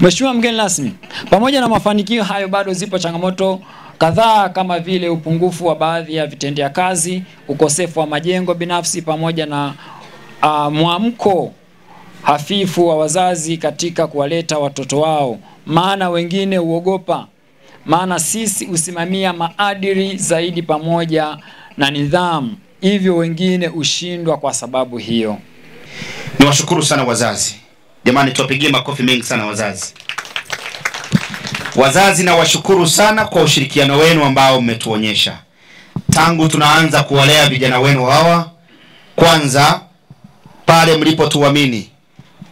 Mheshimiwa mgeni rasmi, pamoja na mafanikio hayo, bado zipo changamoto kadhaa kama vile upungufu wa baadhi ya vitendea kazi, ukosefu wa majengo binafsi, pamoja na uh, mwamko hafifu wa wazazi katika kuwaleta watoto wao, maana wengine huogopa, maana sisi husimamia maadili zaidi pamoja na nidhamu, hivyo wengine hushindwa kwa sababu hiyo. Niwashukuru sana wazazi. Jamani, tuwapigie makofi mengi sana wazazi. Wazazi nawashukuru sana kwa ushirikiano wenu ambao mmetuonyesha tangu tunaanza kuwalea vijana wenu hawa. Kwanza pale mlipotuamini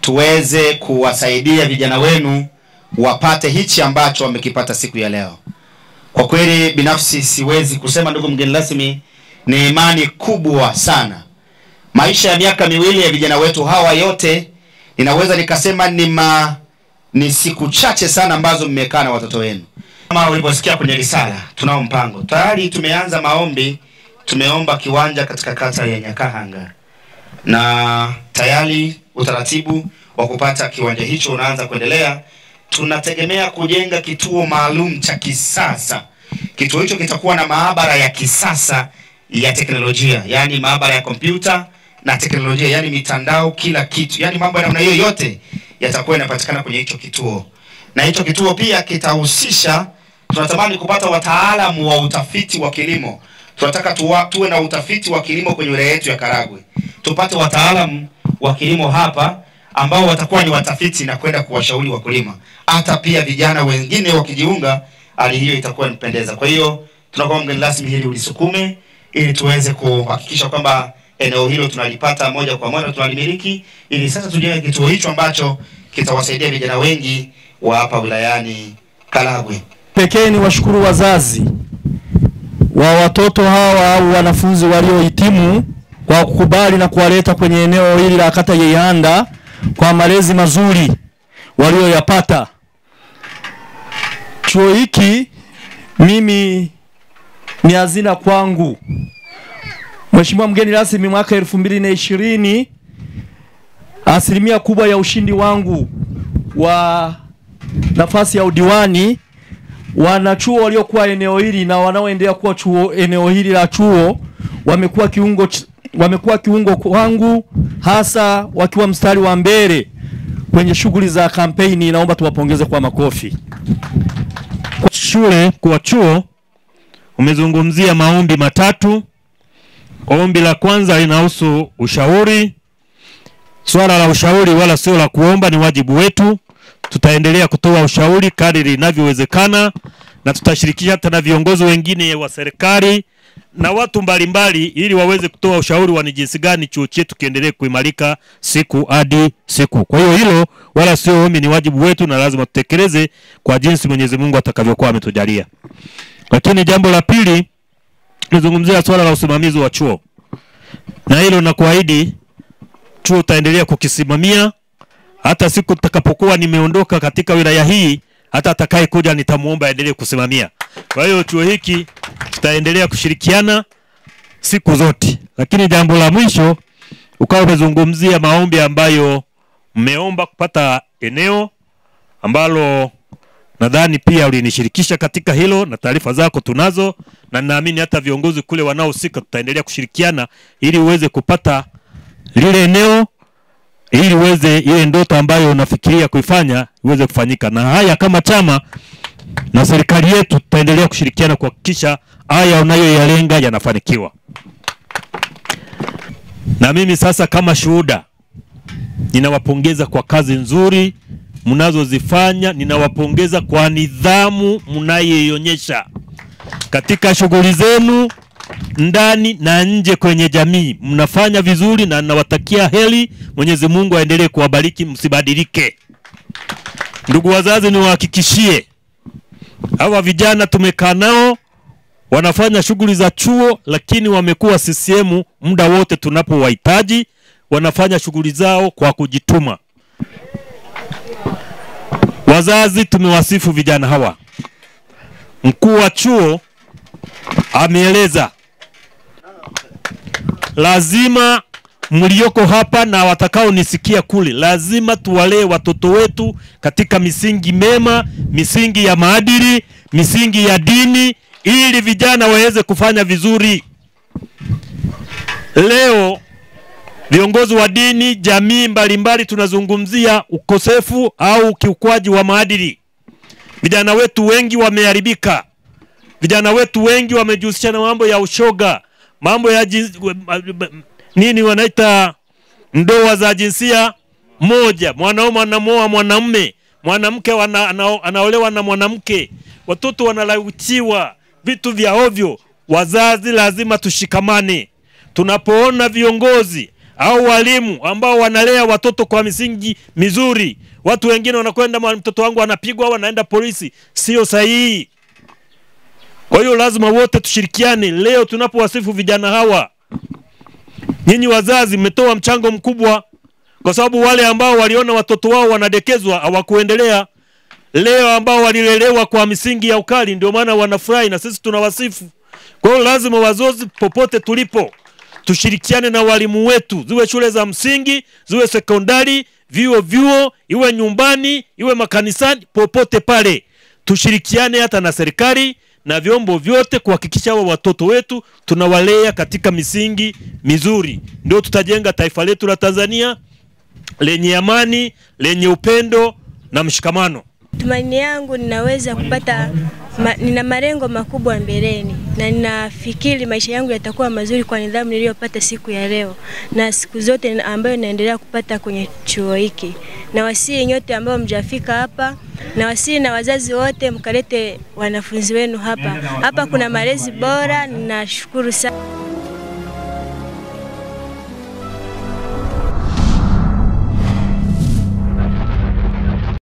tuweze kuwasaidia vijana wenu wapate hichi ambacho wamekipata siku ya leo. Kwa kweli binafsi siwezi kusema, ndugu mgeni rasmi, ni imani kubwa sana maisha ya miaka miwili ya vijana wetu hawa yote ninaweza nikasema ni ma, ni siku chache sana ambazo mmekaa na watoto wenu. Kama ulivyosikia kwenye risala, tunao mpango tayari. Tumeanza maombi, tumeomba kiwanja katika kata ya Nyakahanga na tayari utaratibu wa kupata kiwanja hicho unaanza kuendelea. Tunategemea kujenga kituo maalum cha kisasa. Kituo hicho kitakuwa na maabara ya kisasa ya teknolojia, yaani maabara ya kompyuta na teknolojia, yani mitandao, kila kitu, yani mambo ya namna hiyo yote yatakuwa yanapatikana kwenye hicho kituo, na hicho kituo pia kitahusisha, tunatamani kupata wataalamu wa utafiti wa kilimo. Tunataka tuwa, tuwe na utafiti wa kilimo kwenye wilaya yetu ya Karagwe, tupate wataalamu wa kilimo hapa ambao watakuwa ni watafiti na kwenda kuwashauri wakulima, hata pia vijana wengine wakijiunga, hali hiyo itakuwa inapendeza. Kwa hiyo tunakuwa mgeni rasmi, hili ulisukume ili tuweze kuhakikisha kwamba eneo hilo tunalipata moja kwa moja tunalimiliki, ili sasa tujenge kituo hicho ambacho kitawasaidia vijana wengi wa hapa wilayani Karagwe. Pekee ni washukuru wazazi wa watoto hawa au wanafunzi waliohitimu kwa kukubali na kuwaleta kwenye eneo hili la kata Yeihanda kwa malezi mazuri walioyapata. Chuo hiki mimi ni hazina kwangu. Mheshimiwa mgeni rasmi, mwaka elfu mbili na ishirini asilimia kubwa ya ushindi wangu wa nafasi ya udiwani wanachuo waliokuwa eneo hili na wanaoendelea kuwa chuo eneo hili la chuo wamekuwa kiungo wamekuwa kiungo kwangu, hasa wakiwa mstari wa mbele kwenye shughuli za kampeni. Naomba tuwapongeze kwa makofi. shule kwa chuo umezungumzia maombi matatu. Ombi la kwanza linahusu ushauri. Swala la ushauri wala sio la kuomba, ni wajibu wetu. Tutaendelea kutoa ushauri kadiri inavyowezekana, na tutashirikisha hata na viongozi wengine wa serikali na watu mbalimbali, mbali, ili waweze kutoa ushauri wa ni jinsi gani chuo chetu kiendelee kuimarika siku hadi siku. Kwa hiyo hilo wala sio ombi, ni wajibu wetu na lazima tutekeleze kwa jinsi Mwenyezi Mungu atakavyokuwa ametujalia. Lakini jambo la pili nizungumzia swala la usimamizi wa chuo, na hilo nakuahidi chuo utaendelea kukisimamia hata siku tutakapokuwa nimeondoka katika wilaya hii, hata atakaye kuja nitamuomba aendelee kusimamia. Kwa hiyo chuo hiki tutaendelea kushirikiana siku zote. Lakini jambo la mwisho ukawa umezungumzia maombi ambayo mmeomba kupata eneo ambalo nadhani pia ulinishirikisha katika hilo na taarifa zako tunazo, na naamini hata viongozi kule wanaohusika tutaendelea kushirikiana ili uweze kupata lile eneo ili uweze ile ndoto ambayo unafikiria kuifanya iweze kufanyika. Na haya kama chama na serikali yetu tutaendelea kushirikiana kuhakikisha haya unayoyalenga yanafanikiwa. Na mimi sasa kama shuhuda ninawapongeza kwa kazi nzuri mnazozifanya, ninawapongeza kwa nidhamu mnayoionyesha katika shughuli zenu ndani na nje kwenye jamii. Mnafanya vizuri na nawatakia heri. Mwenyezi Mungu aendelee kuwabariki, msibadilike. Ndugu wazazi, niwahakikishie hawa vijana tumekaa nao wanafanya shughuli za chuo, lakini wamekuwa CCM muda wote tunapowahitaji, wanafanya shughuli zao kwa kujituma. Wazazi, tumewasifu vijana hawa. Mkuu wa chuo ameeleza lazima mlioko hapa na watakaonisikia kule, lazima tuwalee watoto wetu katika misingi mema, misingi ya maadili, misingi ya dini, ili vijana waweze kufanya vizuri. Leo viongozi wa dini, jamii mbalimbali, tunazungumzia ukosefu au ukiukwaji wa maadili. Vijana wetu wengi wameharibika, vijana wetu wengi wamejihusisha na mambo ya ushoga, mambo ya jins, nini wanaita ndoa za jinsia moja, mwanaume anamoa mwanamume, mwanamke wana, ana, anaolewa na mwanamke, watoto wanalauchiwa vitu vya ovyo. Wazazi lazima tushikamane. Tunapoona viongozi au walimu ambao wanalea watoto kwa misingi mizuri, watu wengine wanakwenda, mtoto wangu anapigwa au anaenda polisi, sio sahihi. Kwa hiyo lazima wote tushirikiane. Leo tunapowasifu vijana hawa, nyinyi wazazi mmetoa mchango mkubwa, kwa sababu wale ambao waliona watoto wao wanadekezwa hawakuendelea. Leo ambao walilelewa kwa misingi ya ukali, ndio maana wanafurahi na sisi tunawasifu. Kwa hiyo lazima wazazi, popote tulipo, tushirikiane na walimu wetu, ziwe shule za msingi, ziwe sekondari, vyuo vyuo, iwe nyumbani, iwe makanisani, popote pale. Tushirikiane, hata na serikali na vyombo vyote kuhakikisha hawa watoto wetu tunawalea katika misingi mizuri, ndio tutajenga taifa letu la Tanzania lenye amani, lenye upendo na mshikamano. Tumaini yangu ninaweza kupata ma, nina malengo makubwa mbeleni na ninafikiri maisha yangu yatakuwa mazuri kwa nidhamu niliyopata siku ya leo na siku zote ambayo naendelea kupata kwenye chuo hiki. Na wasii nyote ambao mjafika hapa na wasii na wazazi wote mkalete wanafunzi wenu hapa. Hapa kuna malezi bora, ninashukuru sana.